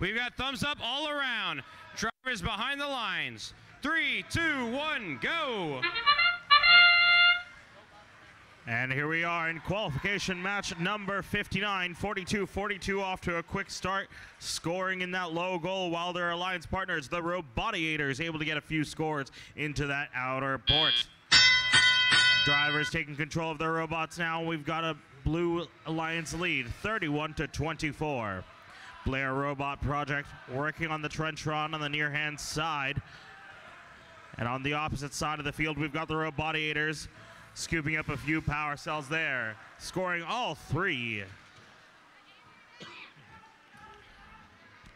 We've got thumbs up all around. Drivers behind the lines. Three, two, one, go. And here we are in qualification match number 59, 42-42 off to a quick start, scoring in that low goal while their alliance partners, the Robotiators, able to get a few scores into that outer port. Drivers taking control of their robots now. We've got a blue alliance lead, 31 to 24. Blair Robot Project working on the trench run on the near hand side. And on the opposite side of the field, we've got the Robotiators scooping up a few power cells there, scoring all three.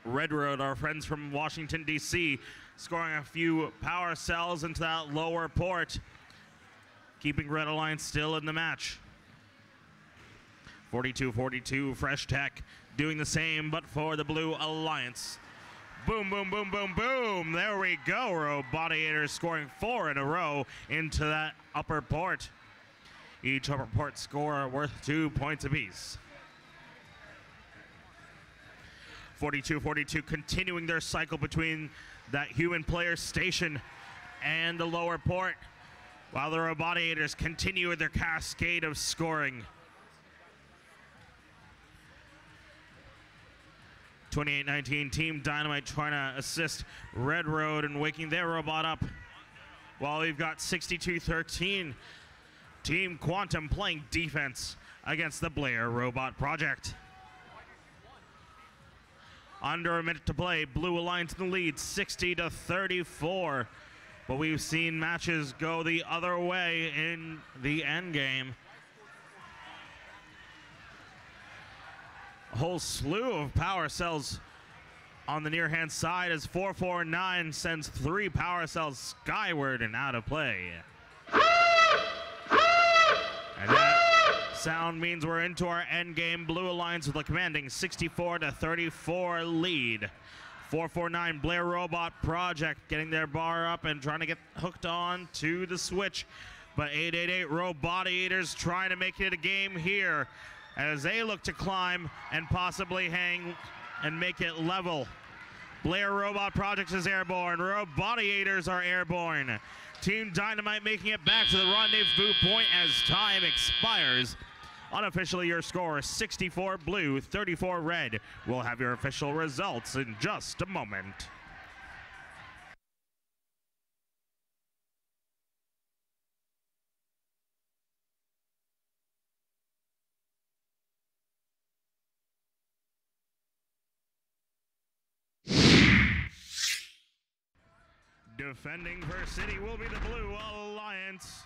Red Road, our friends from Washington, D.C., scoring a few power cells into that lower port, keeping Red Alliance still in the match. 42-42, Fresh Tech doing the same, but for the Blue Alliance. Boom, boom, boom, boom, boom. There we go. Robotiators scoring four in a row into that upper port. Each upper port score worth two points apiece. 42-42 continuing their cycle between that human player station and the lower port while the Robotiators continue their cascade of scoring. 28-19 Team Dynamite trying to assist Red Road and waking their robot up. While we've got 62-13 Team Quantum playing defense against the Blair Robot Project. Under a minute to play, Blue Alliance in the lead, 60 to 34. But we've seen matches go the other way in the end game. A whole slew of power cells on the near hand side as 449 sends three power cells skyward and out of play. And that sound means we're into our end game. Blue Alliance with a commanding 64 to 34 lead. 449 Blair Robot Project getting their bar up and trying to get hooked on to the switch. But 888 Robotiators trying to make it a game here as they look to climb and possibly hang and make it level. Blair Robot Projects is airborne. Robotiators are airborne. Team Dynamite making it back to the rendezvous point as time expires. Unofficially, your score is 64 blue, 34 red. We'll have your official results in just a moment. Defending First City will be the Blue Alliance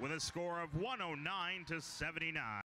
with a score of 109 to 79.